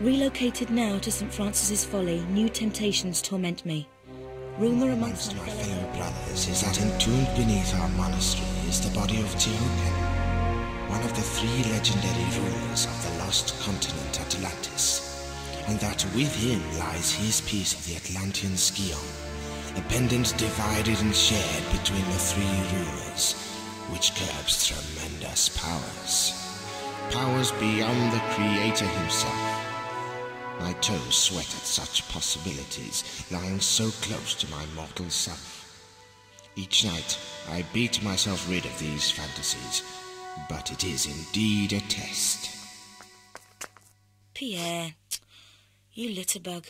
Relocated now to St. Francis's Folly, new temptations torment me. Rumour amongst my fellow brothers is that entombed beneath our monastery is the body of Tihocan, one of the three legendary rulers of the lost continent Atlantis, and that with him lies his piece of the Atlantean Scion, a pendant divided and shared between the three rulers, which curbs tremendous powers. Powers beyond the Creator himself my toes sweat at such possibilities, lying so close to my mortal self. Each night I beat myself rid of these fantasies, but it is indeed a test. Pierre, you litterbug.